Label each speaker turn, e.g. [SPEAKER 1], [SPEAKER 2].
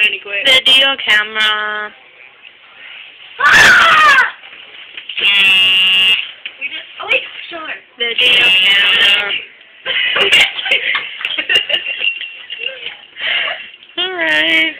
[SPEAKER 1] Randy, quit.
[SPEAKER 2] Video camera.
[SPEAKER 1] Ah! we just, oh wait, show her.
[SPEAKER 2] Video camera. Alright.